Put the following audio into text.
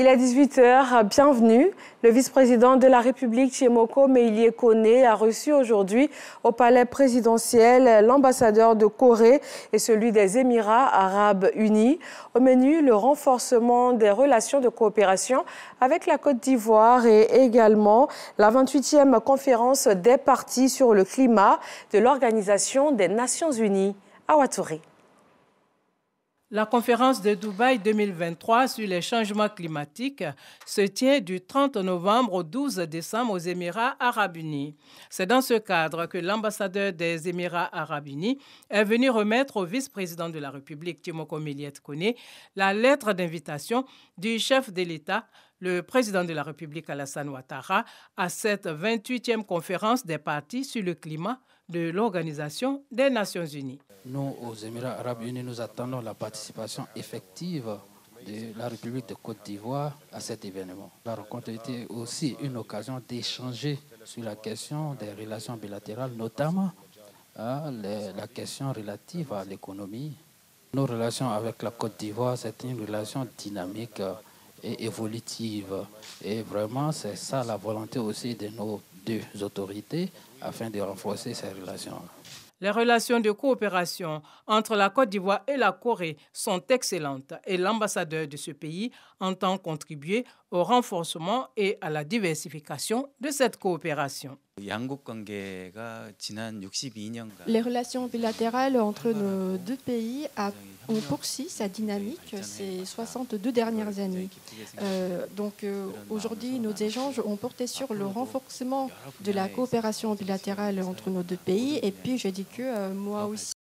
Il est 18h, bienvenue. Le vice-président de la République, Chiemoko Meïlie Kone, a reçu aujourd'hui au palais présidentiel l'ambassadeur de Corée et celui des Émirats arabes unis. Au menu, le renforcement des relations de coopération avec la Côte d'Ivoire et également la 28e conférence des partis sur le climat de l'Organisation des Nations unies. à Ouattouré. La conférence de Dubaï 2023 sur les changements climatiques se tient du 30 novembre au 12 décembre aux Émirats arabes unis. C'est dans ce cadre que l'ambassadeur des Émirats arabes unis est venu remettre au vice-président de la République, Timoko Miliet Kone, la lettre d'invitation du chef de l'État, le président de la République Alassane Ouattara, à cette 28e conférence des partis sur le climat de l'Organisation des Nations unies. Nous, aux Émirats arabes unis, nous attendons la participation effective de la République de Côte d'Ivoire à cet événement. La rencontre était aussi une occasion d'échanger sur la question des relations bilatérales, notamment hein, la question relative à l'économie. Nos relations avec la Côte d'Ivoire, c'est une relation dynamique et évolutive. Et vraiment, c'est ça la volonté aussi de nos deux autorités afin de renforcer ces relations. Les relations de coopération entre la Côte d'Ivoire et la Corée sont excellentes et l'ambassadeur de ce pays entend contribuer au renforcement et à la diversification de cette coopération. Les relations bilatérales entre nos deux pays ont poursuivi sa dynamique ces 62 dernières années. Euh, donc euh, aujourd'hui, nos échanges ont porté sur le renforcement de la coopération bilatérale entre nos deux pays. Et puis, je dis que euh, moi aussi,